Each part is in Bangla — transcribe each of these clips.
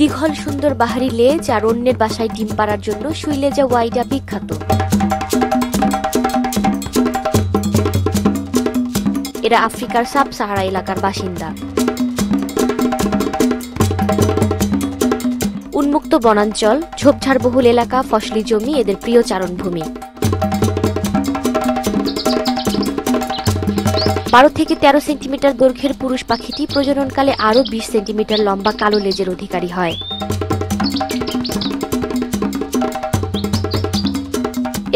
দীর্ঘল সুন্দর বাহারি লেজ আর অন্যের বাসায় ডিম পাড়ার জন্য সুইলেজা ওয়াইডা বিখ্যাত। এরা আফ্রিকার সাব সাহারা এলাকার বাসিন্দা। উন্মুক্ত বনাঞ্চল ঝোপঝাড়বহুল এলাকা, ফসলি জমি, এদের প্রিয় চারণভূমি। বারো থেকে তেরো সেন্টিমিটার দৈর্ঘ্যের পুরুষ পাখিটি প্রজননকালে আরও বিশ সেন্টিমিটার লম্বা কালো লেজের অধিকারী হয়।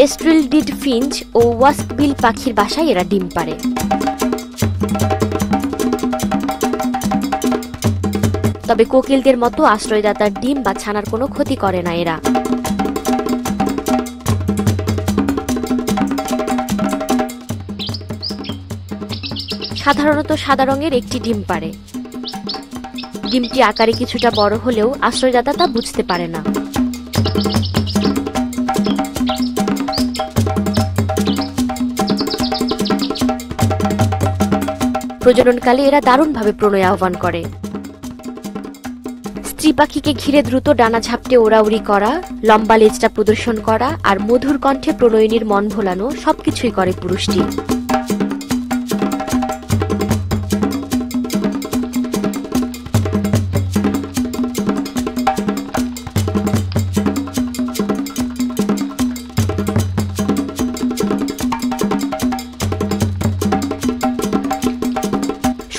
এস্ট্রিল ডিড ফিঞ্চ ও ওয়াস্কবিল পাখির বাসায় এরা ডিম পারে তবে কোকিলদের মতো আশ্রয়দাতার ডিম বা ছানার কোনো ক্ষতি করে না এরা। সাধারণত সাদা রঙের একটি ডিম পারে ডিমটি আকারে কিছুটা বড় হলেও আশ্রয়দাতা তা বুঝতে পারে না। প্রজননকালে এরা দারুণভাবে প্রণয় আহ্বান করে। স্ত্রী পাখিকে ঘিরে দ্রুত ডানা ঝাপটে ওড়াউড়ি করা, লম্বা লেজটা প্রদর্শন করা আর মধুর কণ্ঠে প্রণয়িনীর মন ভোলানো সবকিছুই করে পুরুষটি।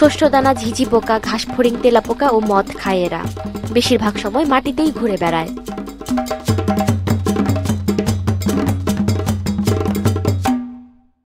শস্যদানা ঝিঝি পোকা ঘাস ফড়িং তেলাপোকা ও মদ খায় এরা। বেশিরভাগ সময় মাটিতেই ঘুরে বেড়ায়।